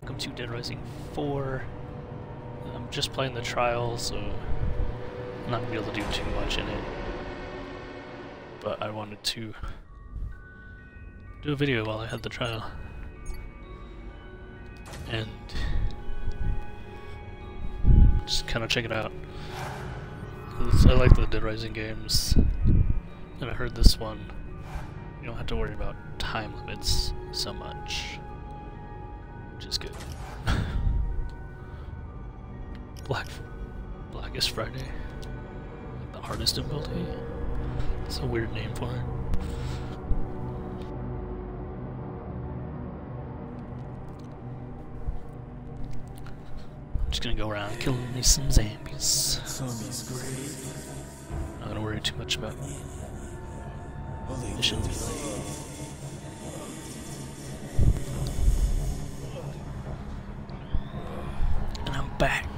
Welcome to Dead Rising 4. I'm just playing the trial, so I'm not gonna be able to do too much in it. But I wanted to do a video while I had the trial. And just kind of check it out. I like the Dead Rising games, and I heard this one, you don't have to worry about time limits so much, which is good. Black, Blackest Friday, the hardest difficulty. It's a weird name for it. I'm just gonna go around killing me some zombies. Zombies great. Not gonna worry too much about. And I'm back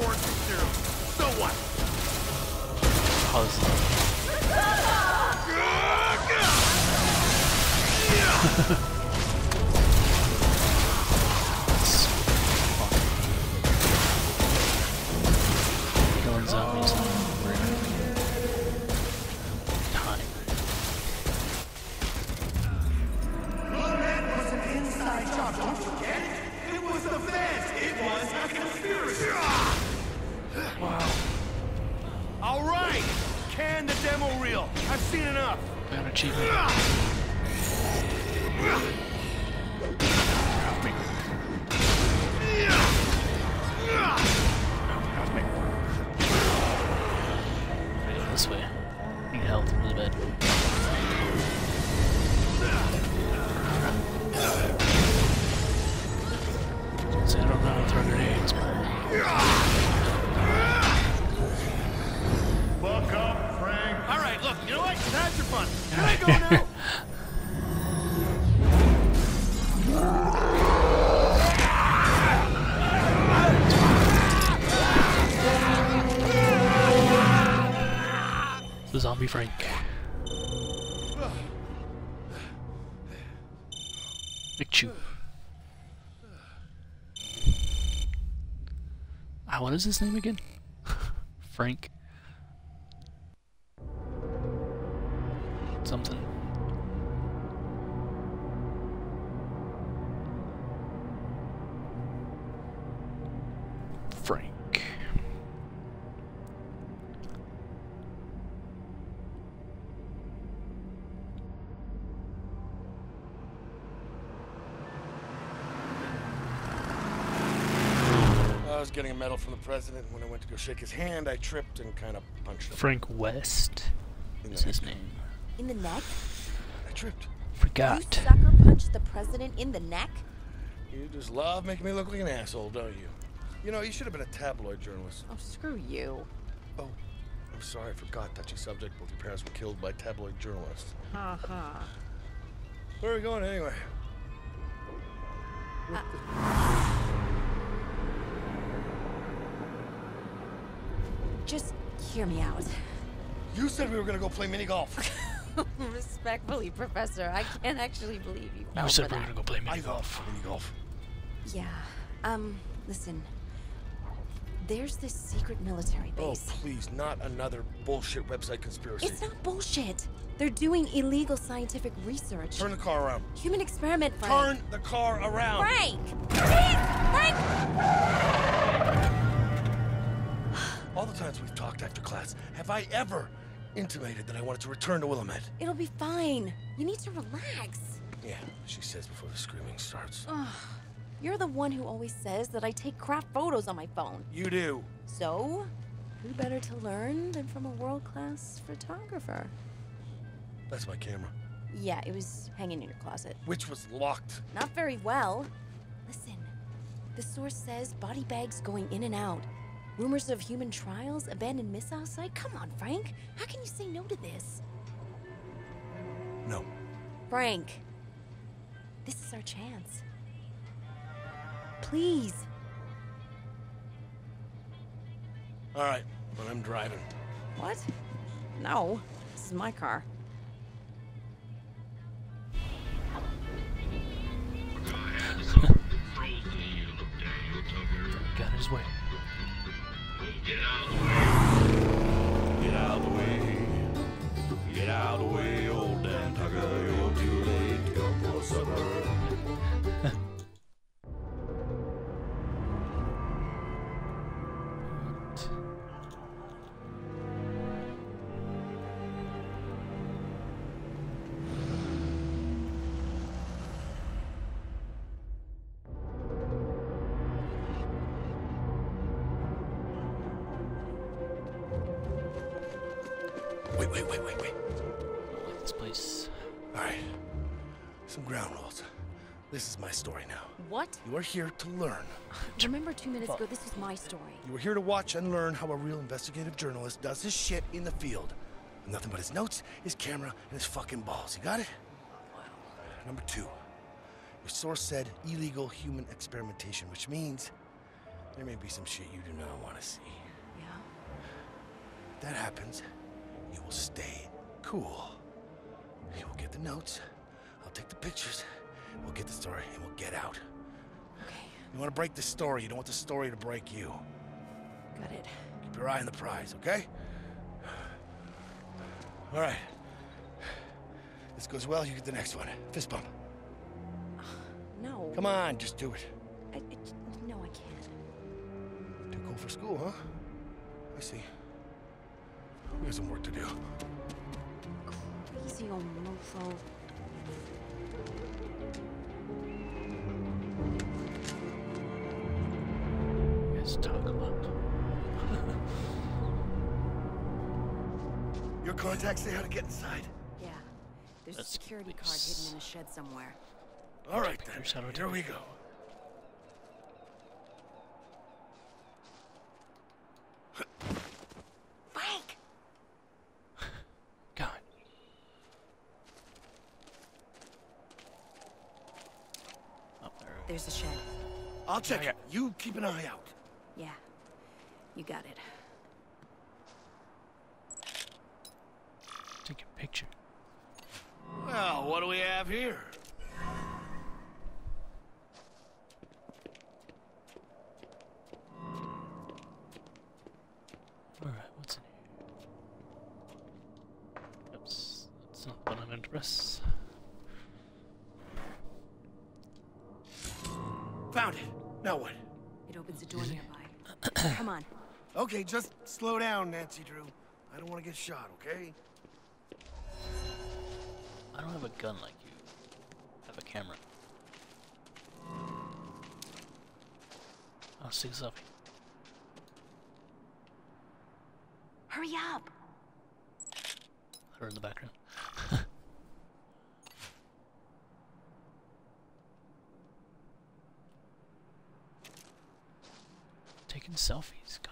my Is his name again? Getting a medal from the president. When I went to go shake his hand, I tripped and kind of punched him. Frank West in is the his name. In the neck? I tripped. Forgot. You Forgot. sucker punched the president in the neck? You just love making me look like an asshole, don't you? You know, you should have been a tabloid journalist. Oh, screw you. Oh, I'm sorry, I forgot. Touchy subject. Both your parents were killed by tabloid journalists. Ha ha. Where are we going anyway? Uh, Just hear me out. You said we were gonna go play mini golf. Respectfully, Professor, I can't actually believe you fell You said for we were gonna go play mini golf. love mini golf. Yeah. Um, listen. There's this secret military base. Oh, please, not another bullshit website conspiracy. it's not bullshit. They're doing illegal scientific research. Turn the car around. Human experiment, Frank. Turn the car around. Frank! Jeez! Frank! Times we've talked after class, have I ever intimated that I wanted to return to Willamette? It'll be fine. You need to relax. Yeah, she says before the screaming starts. You're the one who always says that I take crap photos on my phone. You do. So, who better to learn than from a world class photographer? That's my camera, Yeah, it was hanging in your closet. which was locked. Not very well. Listen, the source says body bags going in and out. Rumors of human trials, abandoned missile site. Come on, Frank. How can you say no to this? No. Frank, this is our chance. Please. All right, but I'm driving. What? No. This is my car. Got his way. Get out ground rules. This is my story now. What? You are here to learn. Remember two minutes ago, this was my story. You are here to watch and learn how a real investigative journalist does his shit in the field. With nothing but his notes, his camera, and his fucking balls. You got it? Number two. Your source said illegal human experimentation, which means there may be some shit you do not want to see. Yeah. If that happens, you will stay cool. You will get the notes. I'll take the pictures. We'll get the story and we'll get out. Okay, You want to break the story. You don't want the story to break you. got it. Keep your eye on the prize, okay? All right. This goes well, you get the next one. Fist bump. No. Come on, just do it. I, I- no, I can't. Too cool for school, huh? I see. We got some work to do. Crazy old mofo. You guys talk a lot. Your contacts say how to get inside. Yeah. There's That's a security card hidden in a shed somewhere. All right pictures, how do I then. take Here we pictures? go. Frank! God. Up there. There's the shed. I'll check Okay. it. You keep an eye out. Yeah. You got it. Take a picture. Well, what do we have here? Okay, just slow down, Nancy Drew. I don't want to get shot, okay? I don't have a gun like you. I have a camera. I'll see selfie. Hurry up! Her in the background. Taking selfies, God.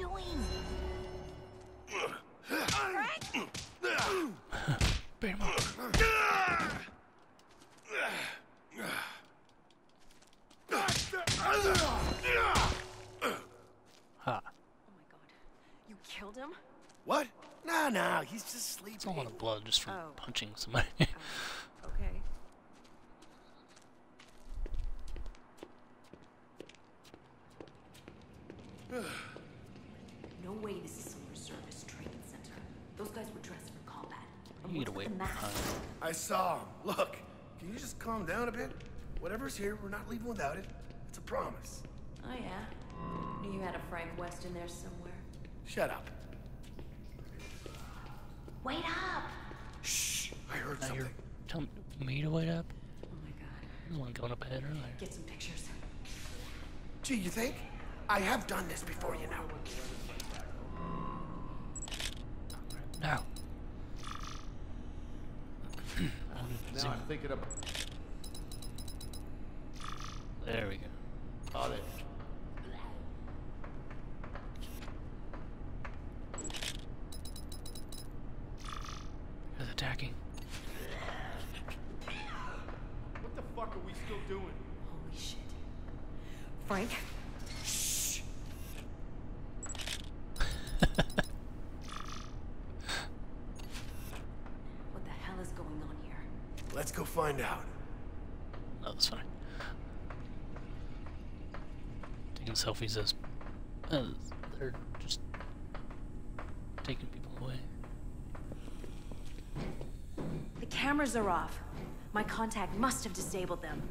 Doing? Beat him up. Ha. Oh my god. You killed him? What? Nah, nah, he's just sleeping. It's a lot of blood just from Oh. punching somebody. Okay. no way this is some reservist training center. Those guys were dressed for combat. And you need to what's wait with the mask? behind. I saw him. Look, can you just calm down a bit? Whatever's here, we're not leaving without it. It's a promise. Oh yeah? Knew you had a Frank West in there somewhere. Shut up. Wait up! Shh, I heard Now something. you're telling me to wait up? Oh my god. You're the one going up ahead earlier. Get some pictures. Gee, you think? I have done this before, you know. Now. Now I'm thinking of. There we go. Got it. He's attacking. What the fuck are we still doing? Holy shit. Frank? what the hell is going on here? Let's go find out. No, that's fine. Taking selfies as, as they're just taking people away. The cameras are off. My contact must have disabled them.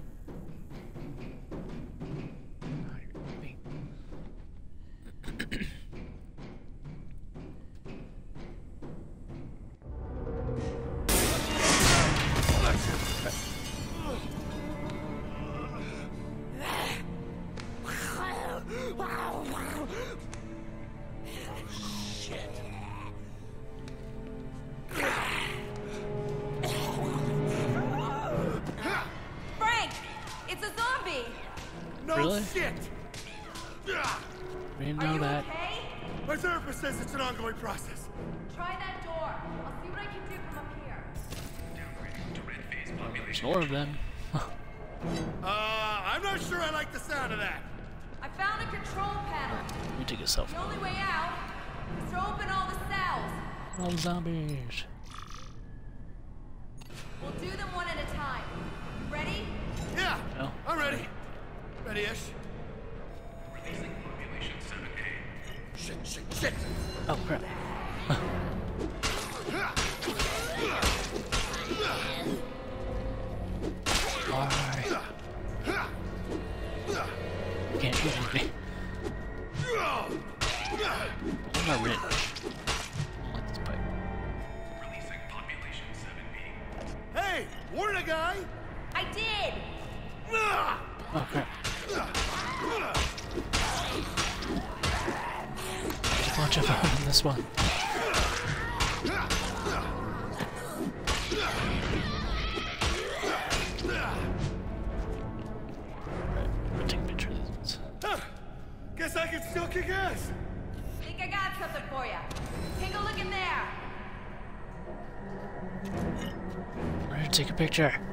To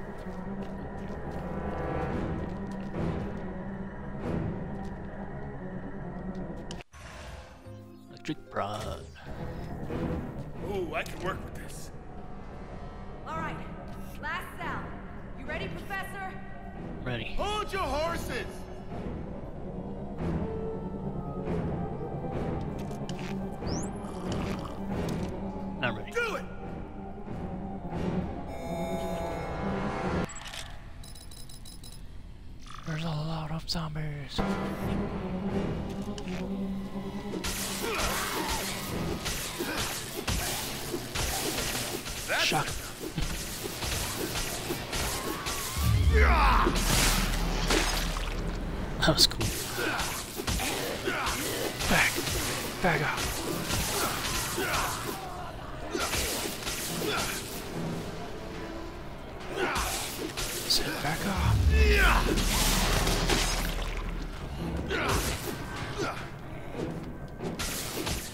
Sit back up.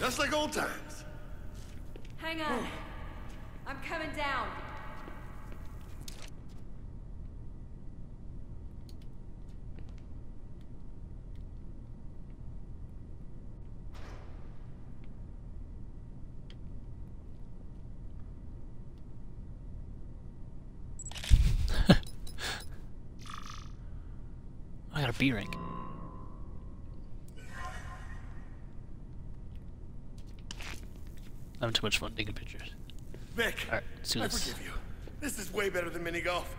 Just like old times. Hang on. I'm coming down. B rank. I'm having too much fun taking pictures. Vick, Alright, I this. forgive you. This is way better than mini golf.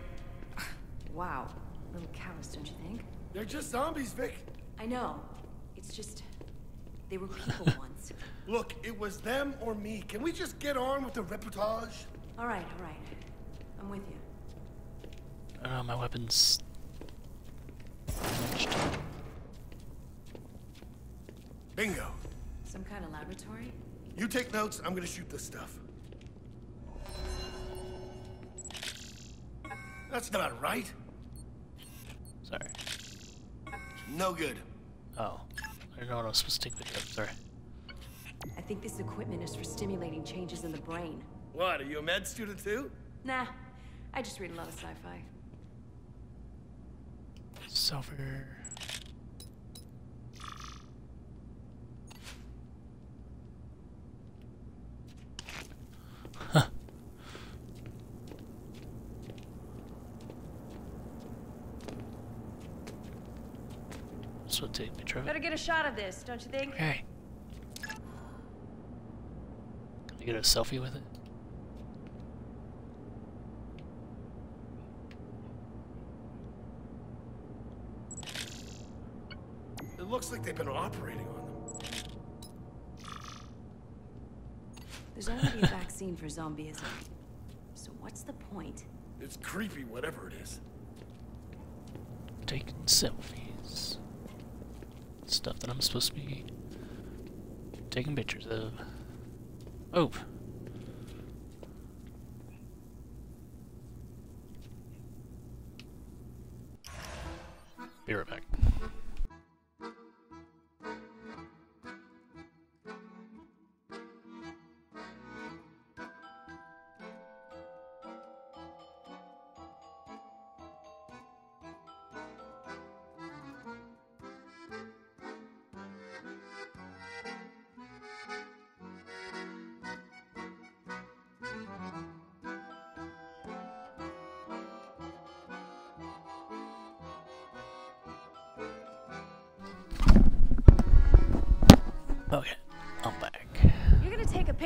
Wow. a Little callous, don't you think? They're just zombies, Vick. I know. It's just. They were people once. Look, it was them or me. Can we just get on with the reportage? All right, all right. I'm with you. Uh, my weapons. Damaged. Bingo. Some kind of laboratory? You take notes, I'm gonna shoot this stuff. That's not right. Sorry. No good. Oh. I don't know what I was supposed to take a picture of. Sorry. I think this equipment is for stimulating changes in the brain. What, are you a med student too? Nah, I just read a lot of sci-fi. Silver. Huh. So take a picture. Better get a shot of this, don't you think? Okay. Can I get a selfie with it? Like they've been operating on them. There's already a vaccine for zombieism. So what's the point? It's creepy, whatever it is. Taking selfies. Stuff that I'm supposed to be taking pictures of. Oh.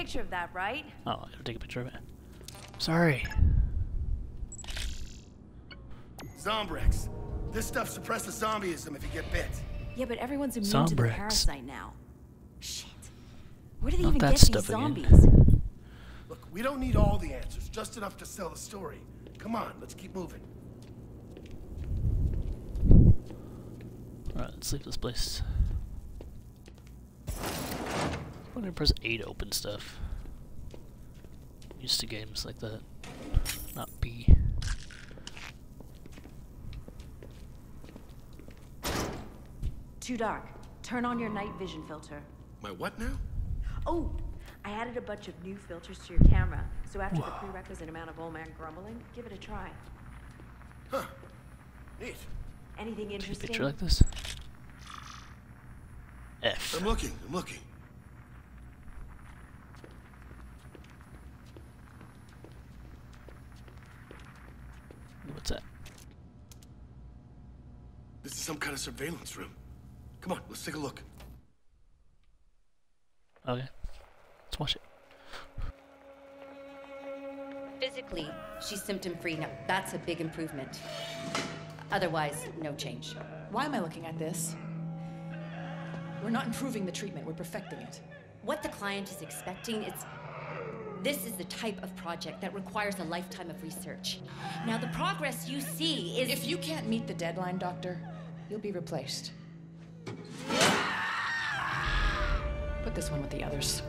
Picture of that, right? Oh, I gotta take a picture of it. Sorry. Zombrex. This stuff suppresses zombieism if you get bit. Yeah, but everyone's immune to the Zombrex. parasite now. Shit. Where do they Not even that get these stuff again. zombies? Look, we don't need all the answers, just enough to sell the story. Come on, let's keep moving. Alright, let's leave this place. I'm gonna press A to open stuff. Used to games like that. Not B. Too dark. Turn on your night vision filter. My what now? Oh, I added a bunch of new filters to your camera. So after the prerequisite amount of old man grumbling, give it a try. Huh. Neat. Anything Take a interesting? picture like this. F. I'm looking, I'm looking. What's that? This is some kind of surveillance room. Come on, let's take a look. Okay. Let's watch it. Physically, she's symptom free. Now, that's a big improvement. Otherwise, no change. Why am I looking at this? We're not improving the treatment, we're perfecting it. What the client is expecting is this is the type of project that requires a lifetime of research. Now, the progress you see is. If you can't meet the deadline, Doctor, you'll be replaced. Put this one with the others.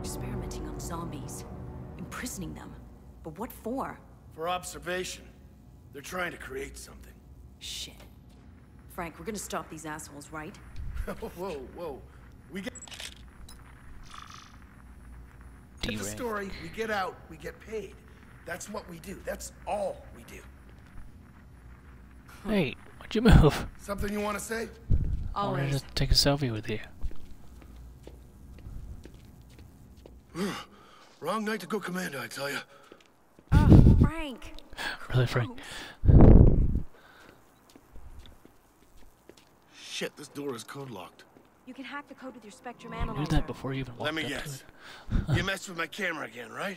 Experimenting on zombies. Imprisoning them. But what for? For observation. They're trying to create something. Shit. Frank, we're gonna stop these assholes, right? whoa, whoa. We get, D get the story, we get out, we get paid. That's what we do. That's all we do. Hey, why'd you move? Something you want to say? I wanted to take a selfie with you. Wrong night to go commando, I tell you. Oh, Frank. Really, Frank? Oh. Shit, this door is code locked. You can hack the code with your Spectrum I analyzer. knew that before you even walked Let me up to guess. it. you messed with my camera again, right?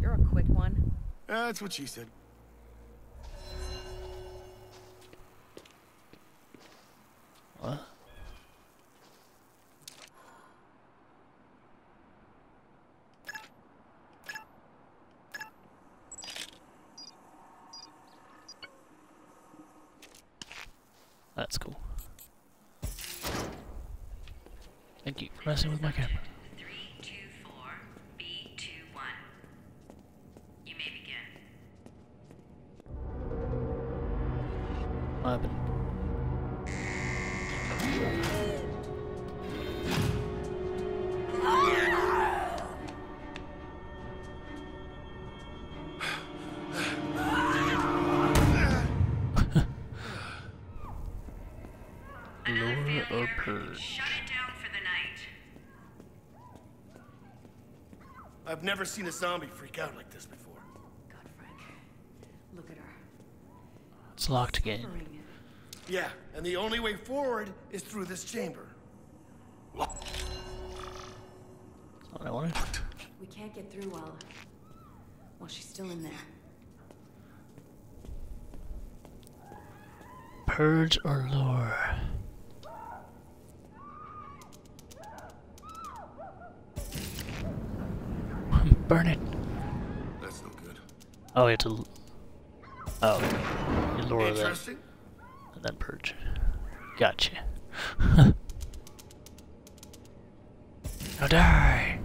You're a quick one. That's what she said. What? That's cool. Thank you for messing with my camera. I've never seen a zombie freak out like this before. God, Frank. Look at her. It's locked again. Yeah, and the only way forward is through this chamber. That's what I wanted. We can't get through while... while she's still in there. Purge or lure? Burn it. That's no good. Oh, you have to. l- Oh, okay. You lure that Interesting. and then purge. Gotcha. now die.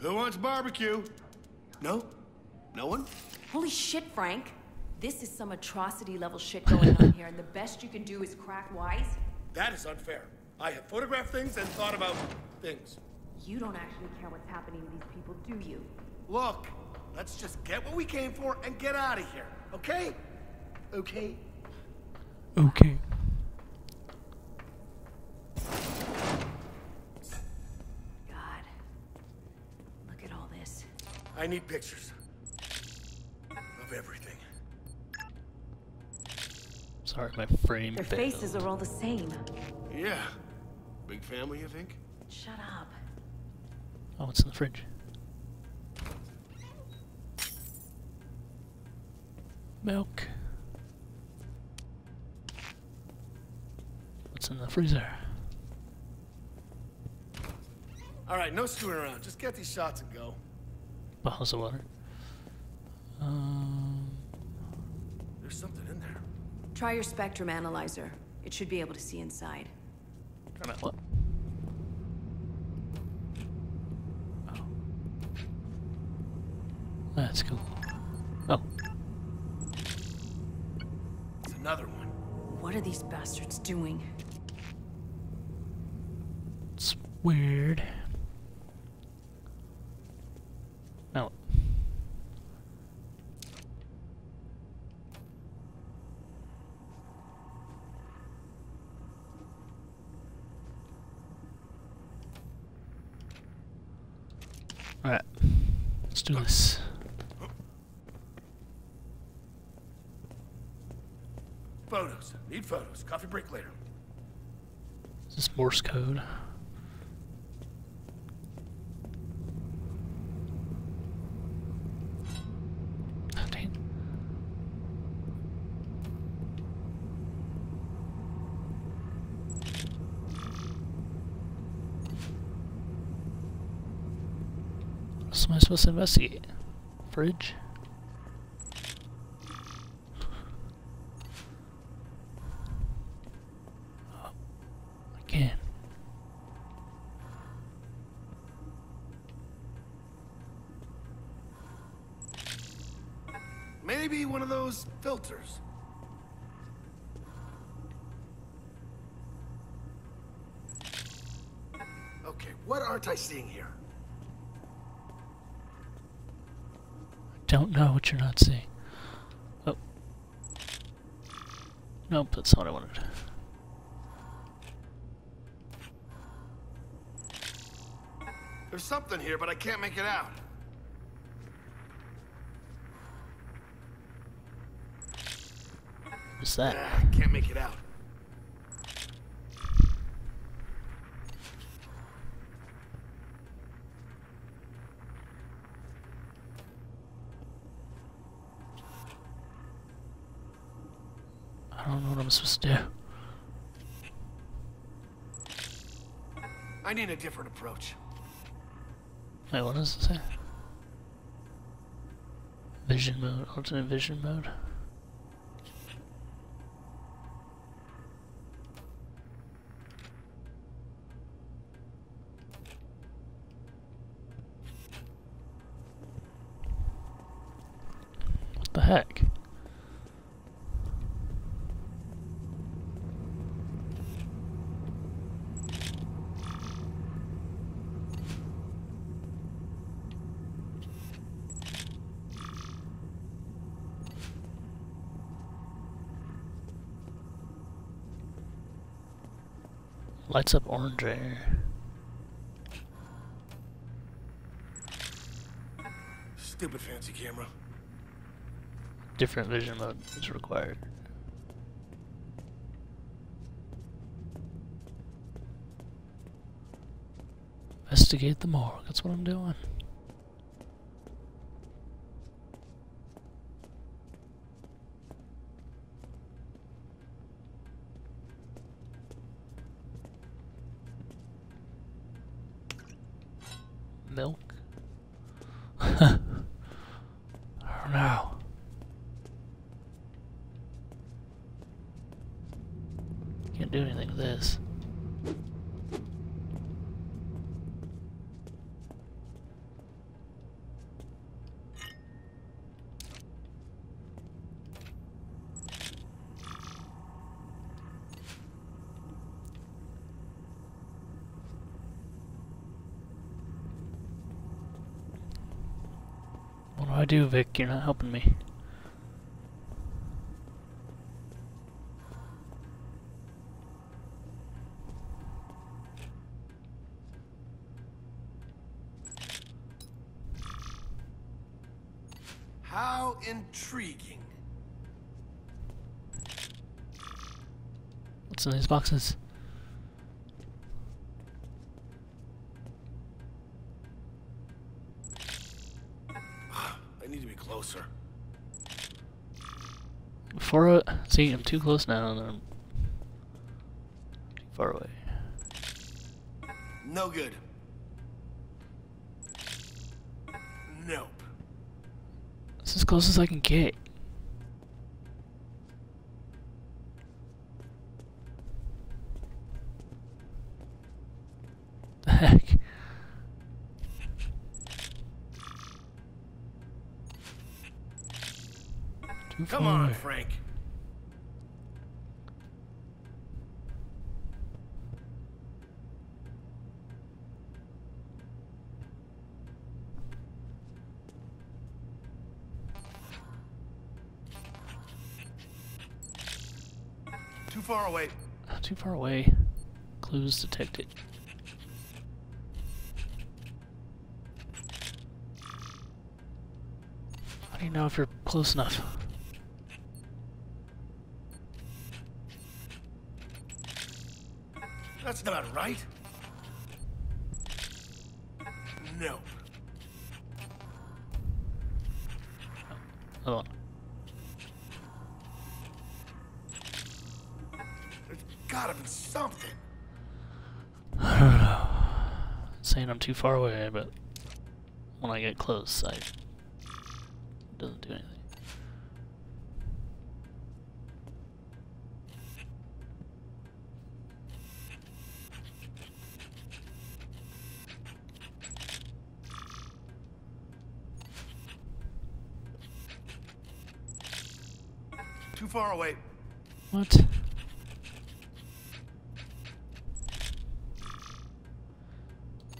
Who wants barbecue? No? No one? Holy shit, Frank. This is some atrocity level shit going on here, and the best you can do is crack wise? That is unfair. I have photographed things and thought about things. You don't actually care what's happening to these people, do you? Look, let's just get what we came for and get out of here, okay? Okay. Okay. God. Look at all this. I need pictures. Sorry, my frame Their failed. faces are all the same. Yeah. Big family, you think? Shut up. Oh, what's in the fridge? Milk. What's in the freezer? All right, no screwing around. Just get these shots and go. Bottles of water. Um, There's something in there. Try your spectrum analyzer. It should be able to see inside. I meant what? Oh. That's cool. Oh, It's another one. What are these bastards doing? it's weird. No. Alright. Let's do this. Photos. Need photos. Coffee break later. Morse code? Oh. What am I supposed to investigate? Fridge? Oh, Again. Maybe one of those filters. Okay, what aren't I seeing here? I don't know what you're not seeing. Oh. Nope, that's not what I wanted. There's something here, but I can't make it out. What's that? Ah, I can't make it out. I don't know what I'm supposed to do. I need a different approach. Wait, what does it say? Vision mode, alternate vision mode. What the heck? Lights up orange air. Stupid fancy camera. Different vision mode is required. Investigate the morgue. That's what I'm doing. Milk? I don't know. Can't do anything with this. What do I do, Vick? You're not helping me. How intriguing. What's in these boxes? See, I'm too close now, and I'm too far away. No good. Nope. It's as close as I can get. The heck? Come on. Frank. Far away. Too far away. Clues detected. How do you know if you're close enough? That's not right. Nope. Saying I'm too far away, but when I get close, I it doesn't do anything. Too far away. What?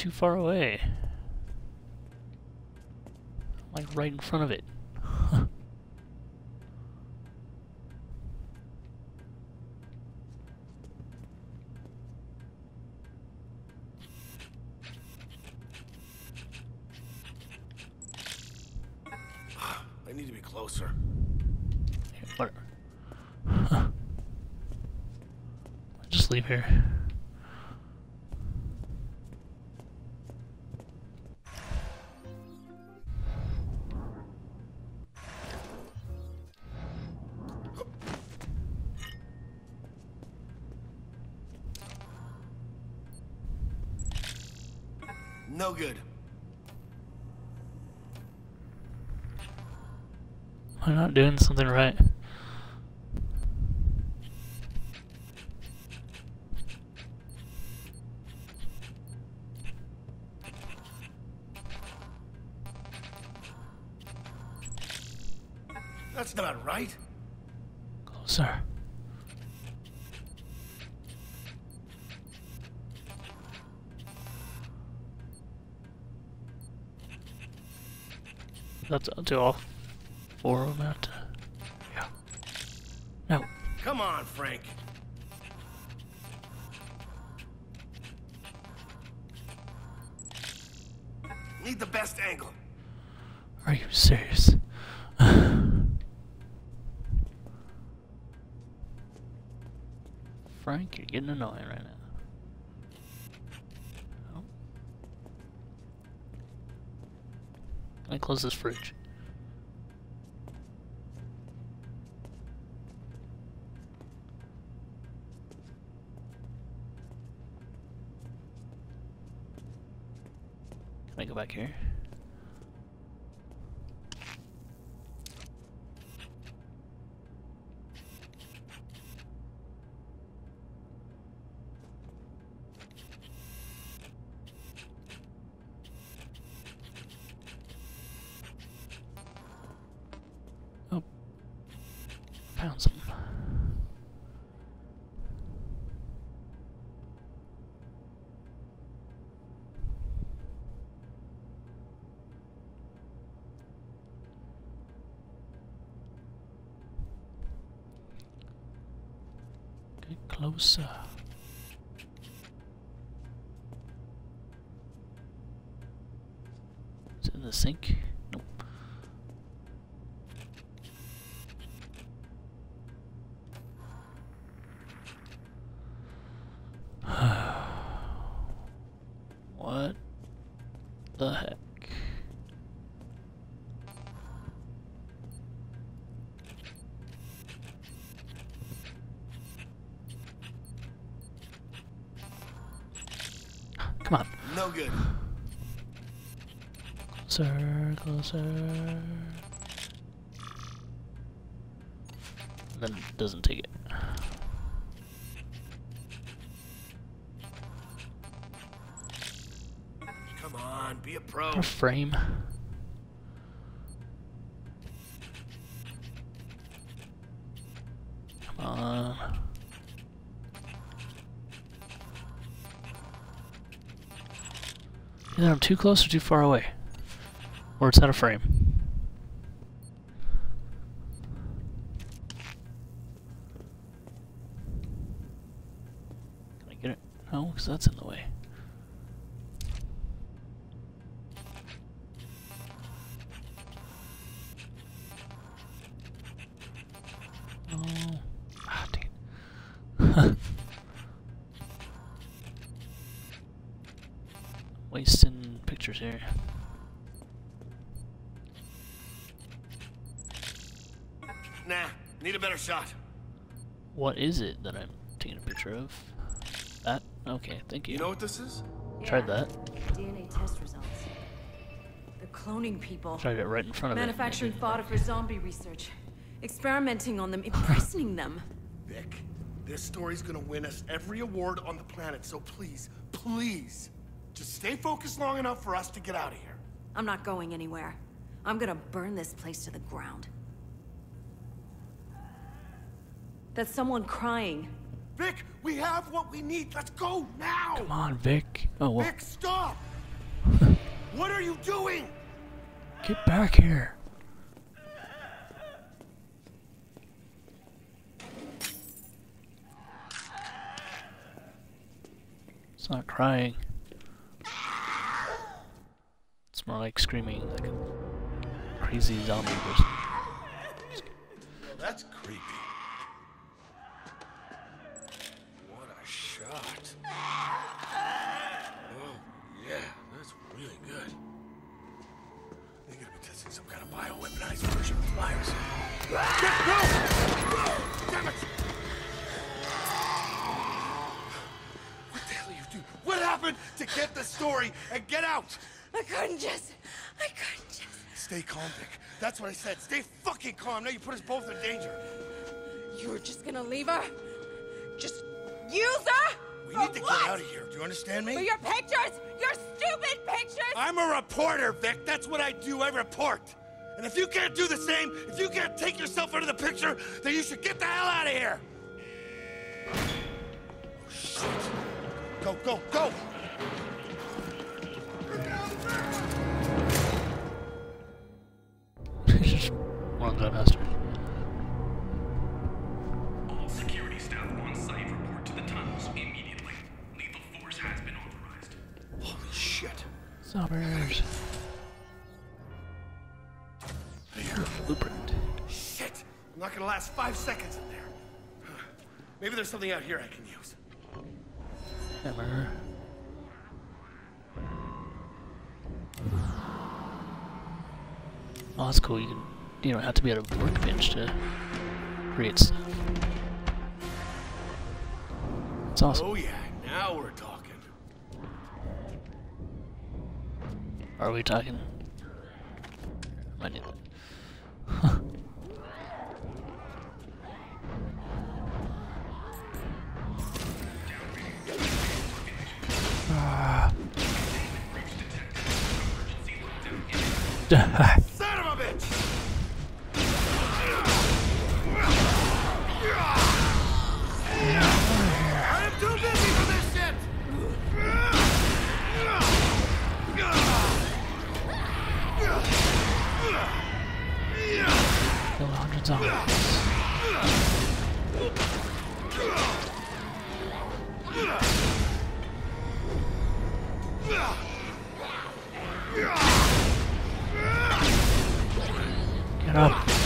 too far away. Like right in front of it. Not doing something right? That's not right. Closer. That's do all four of them have to. Yeah. No. Come on, Frank. Need the best angle. Are you serious? Frank, you're getting annoying right now. Oh. Can I close this fridge? Here? Closer. Is it in the sink? Closer. Then it doesn't take it. Come on, be a pro. Frame. Come on. Either I'm too close or too far away. Or it's out of frame. Is it that I'm taking a picture of? That? Okay, thank you. You know what this is? Tried that. DNA test results. The cloning people. Tried it right in front of it. Manufacturing fodder for zombie research. Experimenting on them, imprisoning them. Vick, this story's gonna win us every award on the planet, so please, please, just stay focused long enough for us to get out of here. I'm not going anywhere. I'm gonna burn this place to the ground. That's someone crying. Vick, we have what we need. Let's go now. Come on, Vick. Oh, well. Vick, stop. what are you doing? Get back here. It's not crying. It's more like screaming like a crazy zombie person. That's creepy. Story and get out? I couldn't just. I couldn't just. Stay calm, Vick. That's what I said. Stay fucking calm. Now you put us both in danger. You were just gonna leave her? Just use her? We need to what? get out of here. Do you understand me? For your pictures? Your stupid pictures? I'm a reporter, Vick. That's what I do. I report. And if you can't do the same, if you can't take yourself out of the picture, then you should get the hell out of here. Oh, shit. Go, go, go! Just run that faster. All security staff on site report to the tunnels immediately. Lethal force has been authorized. Holy shit. Zombers. There. Blueprint. Shit. I'm not gonna last five seconds in there. Maybe there's something out here I can use. Hammer. Oh, that's cool. You can, you don't have to be at a workbench to create stuff. It's awesome. Oh, yeah. Now we're talking. Are we talking? Might need that. Ah. zombies. Get up.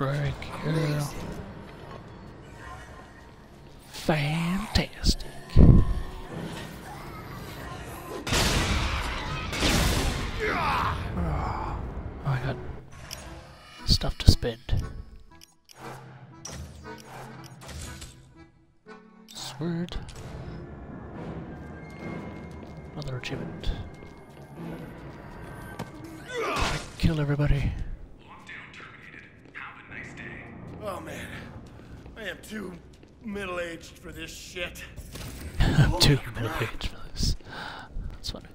Rank. Yeah. I'm too middle aged for this. That's funny.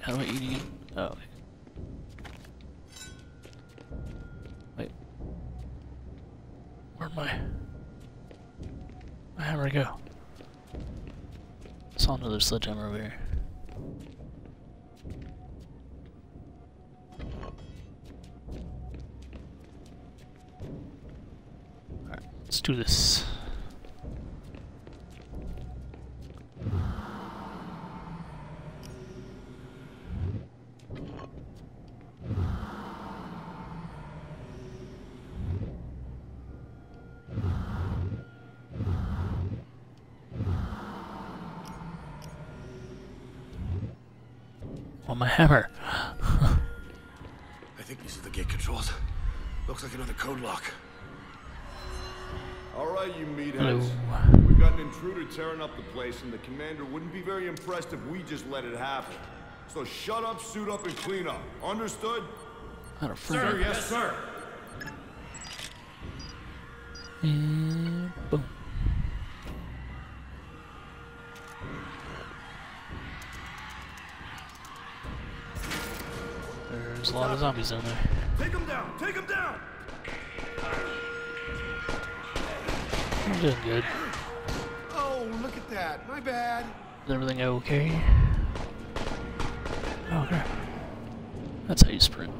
How do I eat again? Oh, okay. Wait. Where'd my... My hammer go? Saw another sledgehammer over here. Do this. Place, and the commander wouldn't be very impressed if we just let it happen. So shut up, suit up, and clean up. Understood? Not a friend. yes, sir. And boom. There's a lot of zombies down there. Take them down! Take them down! I'm doing good. My bad. Is everything okay? Oh crap. That's how you sprint.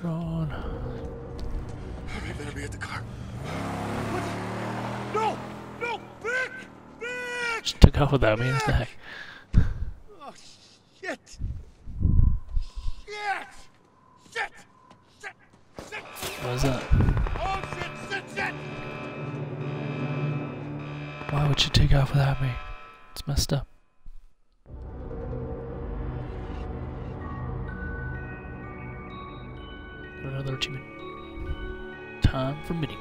Run. We better be at the car. What? No! No! Vick! Vick! Just took off without me. What the heck? Oh, shit! Shit! Shit! Shit! Shit! What was that? Oh, shit! Shit! Shit! Why would you take without me? It's messed up. Another achievement. Time for mini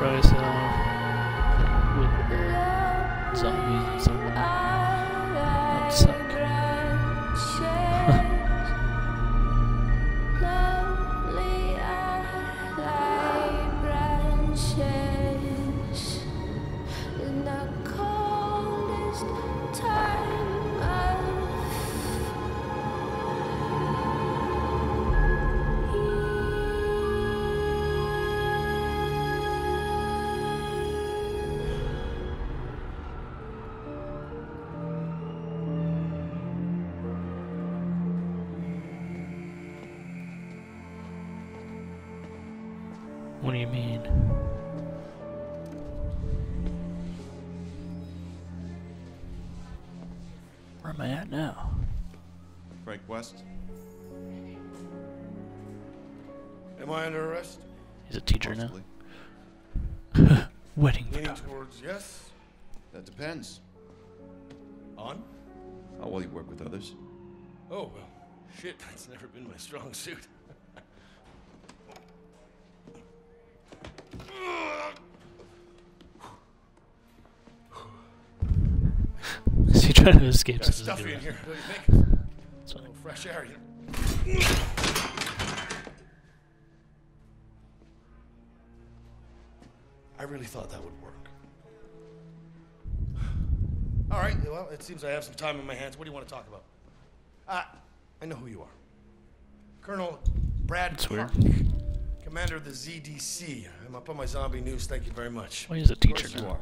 to a Black Friday with zombies. That'd Frank West? Am I under arrest? He's a teacher Possibly. now. Wedding Leaning towards yes. That depends. On? How well you work with others. Oh, well, shit, that's never been my strong suit. Is he trying to escape? Got since stuffy in it? here, don't you think? It's fine. fresh air. I really thought that would work. All right, well, it seems I have some time on my hands. What do you want to talk about? Uh, I know who you are. Colonel Brad That's weird. Park, commander of the ZDC. I'm up on my zombie news. Thank you very much. Why is a teacher now?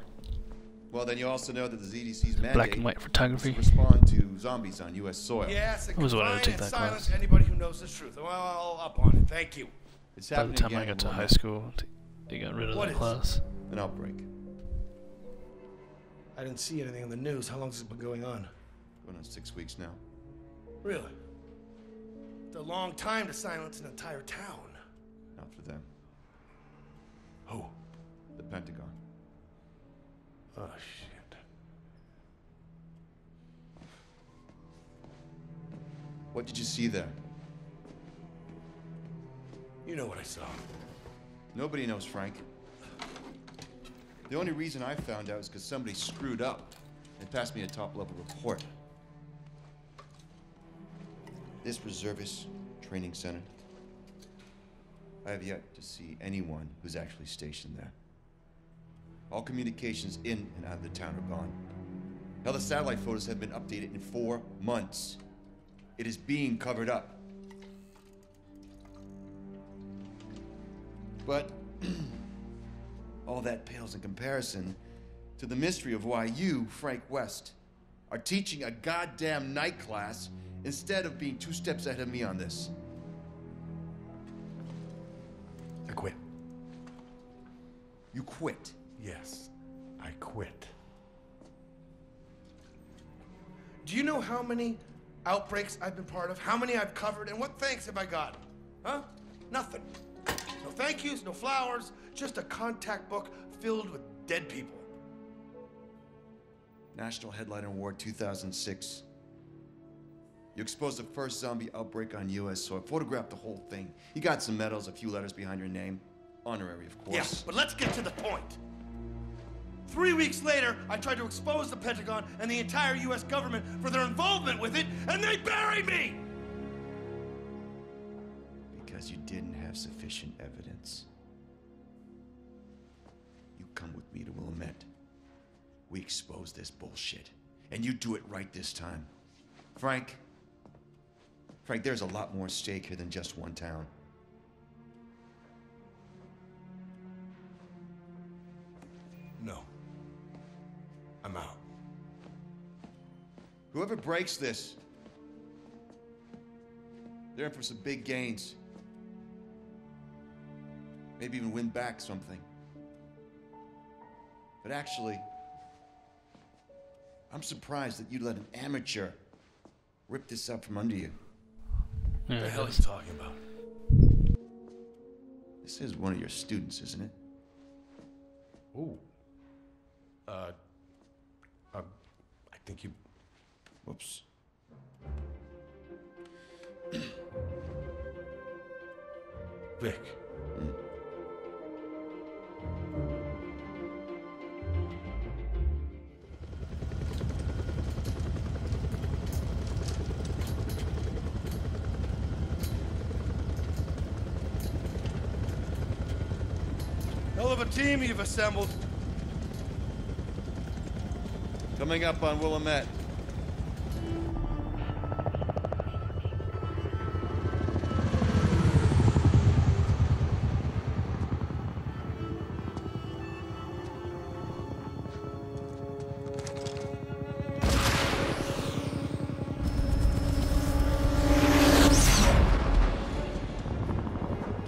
Are. Well, then you also know that the ZDC's mandate Black and white photography. to respond to zombies on U.S. soil. Yes, and I was wanting to confine take that class. anybody who knows the truth. Well, I'll up on it. Thank you. It's By the time again I got to high school, they got rid of What that is class. An outbreak. I didn't see anything in the news. How long has it been going on? Going on six weeks now. Really? It's a long time to silence an entire town. Not for them. Who? The Pentagon. Oh, shit. What did you see there? You know what I saw. Nobody knows, Frank. The only reason I found out is because somebody screwed up and passed me a top level report. This reservist training center. I have yet to see anyone who's actually stationed there. All communications in and out of the town are gone. Now the satellite photos have been updated in four months. It is being covered up. But all that pales in comparison to the mystery of why you, Frank West, are teaching a goddamn night class instead of being two steps ahead of me on this. I quit. You quit. Yes, I quit. Do you know how many outbreaks I've been part of? How many I've covered? And what thanks have I got? Huh? Nothing. No thank yous, no flowers, just a contact book filled with dead people. National Headliner Award 2006. You exposed the first zombie outbreak on U.S. soil. Photographed the whole thing. You got some medals, a few letters behind your name. Honorary, of course. Yes, but let's get to the point. Three weeks later, I tried to expose the Pentagon and the entire U.S. government for their involvement with it, and they buried me! Because you didn't have sufficient evidence. You come with me to Willamette. We expose this bullshit. And you do it right this time. Frank. Frank, there's a lot more at stake here than just one town. No. I'm out. Whoever breaks this, they're in for some big gains. Maybe even win back something. But actually, I'm surprised that you let an amateur rip this up from under you. What the hell is does. you talking about? This is one of your students, isn't it? Ooh. Uh, I think you. Whoops. Vick. Hell of a team you've assembled. Coming up on Willamette.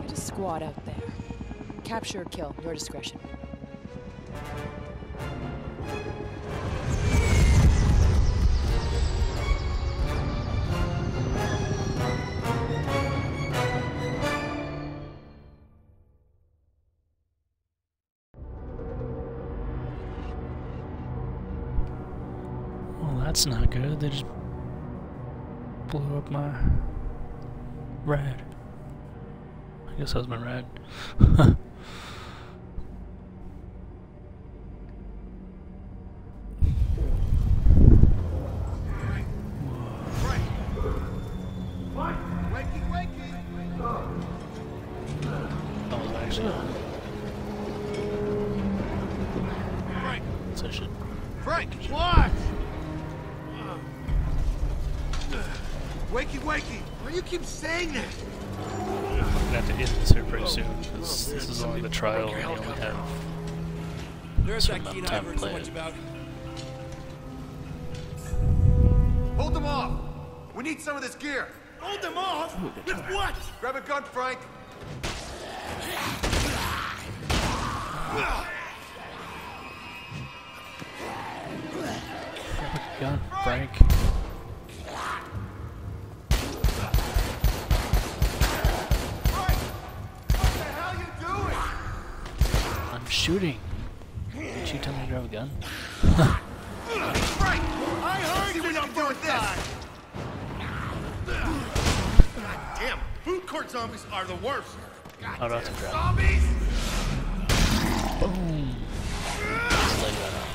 Get a squad out there. Capture or kill, your discretion. That's not good. They just blew up my rad. I guess that was my rad. to heard so play much it. about. Hold them off! We need some of this gear! Hold them off? With what? Grab a gun, Frank! Grab a gun, Frank. What the hell you doing? I'm shooting. You tell me to grab a gun? I heard you were not doing this! God damn, food court zombies are the worst. To grab. Zombies! Boom. Just that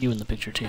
you, in the picture too.